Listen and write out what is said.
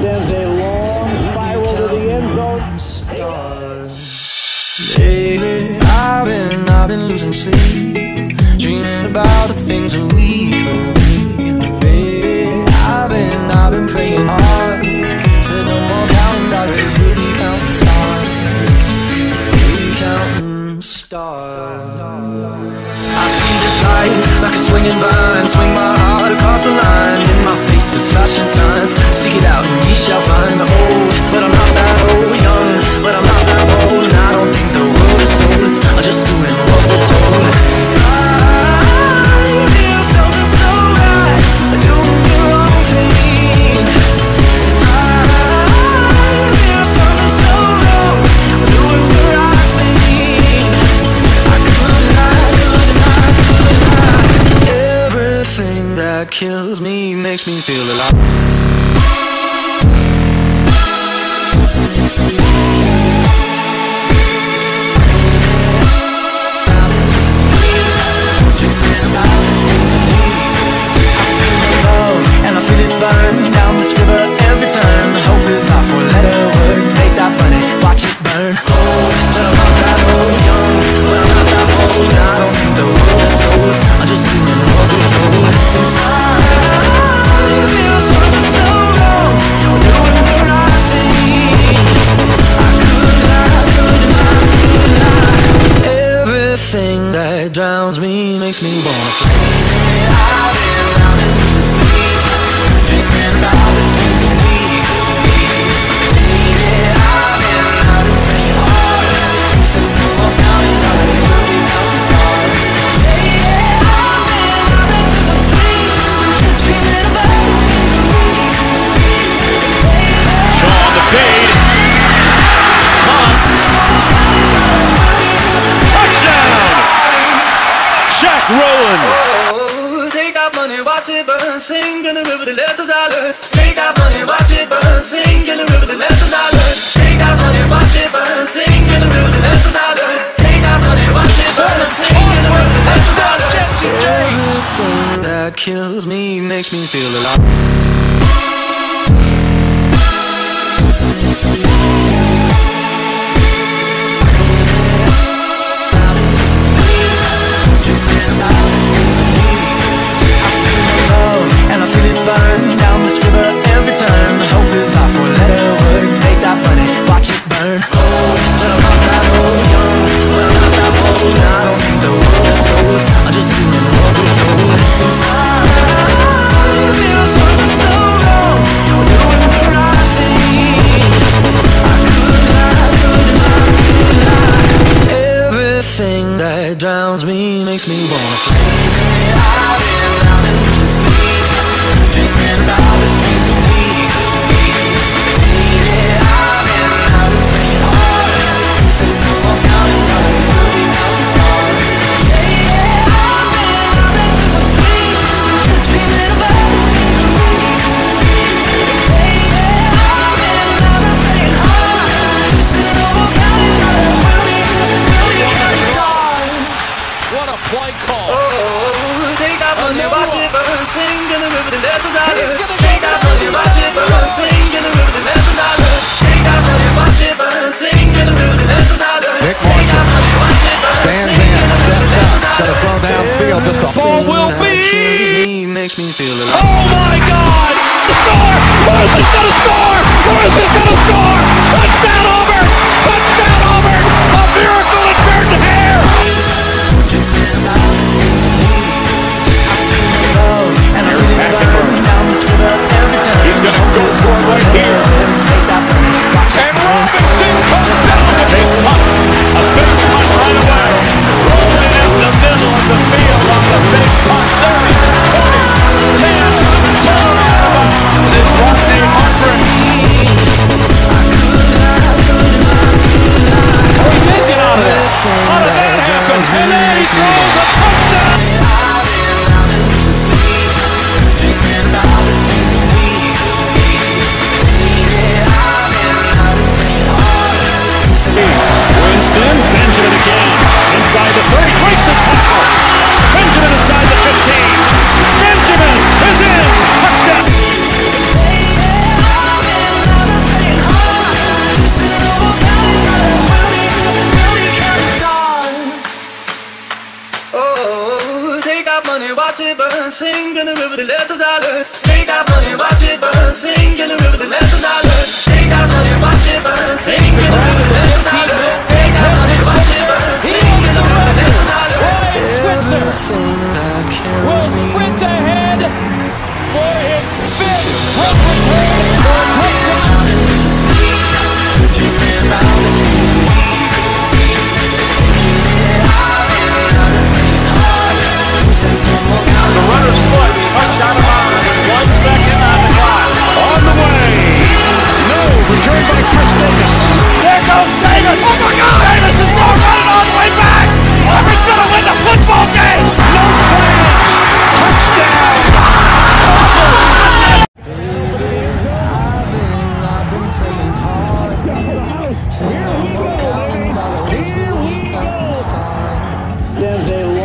There's a long spiral to the end zone. Stars. I've been, I've been losing sleep, dreaming about the things that we could be. Baby, I've been, I've been praying hard, said no more counting dollars, we'll be counting stars, we'll counting stars. Like a swinging vine Swing my heart across the line. In my face is flashing signs. Seek it out and ye shall find. The old kills me, makes me feel alive. Yeah. money, watch it burn, sing in the river, the less a dollar. Take out money, watch it burn, sing in the river, the less a dollar. Take out money, watch it burn, sing in the river, the less a dollar. Take out money, watch it burn, sing in the river, the less a dollar. Everything that kills me makes me feel alive. a tackle. Benjamin inside the 15. Benjamin is in. Touchdown. Oh, take out money, watch it burn. Sing in the river, the less of dollars. There's